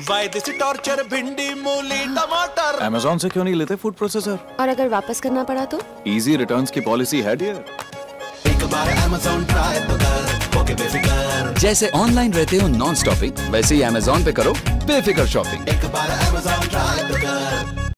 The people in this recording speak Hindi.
वायदेशी टॉर्चर भिंडी मूली टमाटर। अमेजोन से क्यों नहीं लेते फ़ूड प्रोसेसर और अगर वापस करना पड़ा तो? इजी रिटर्न्स की पॉलिसी है डियर एक बार अमेजोन ट्राई तो कर ओके बेफिकर जैसे ऑनलाइन रहते हो नॉन स्टॉपिंग वैसे ही अमेजोन पे करो बेफिकर शॉपिंग एक बार अमेजोन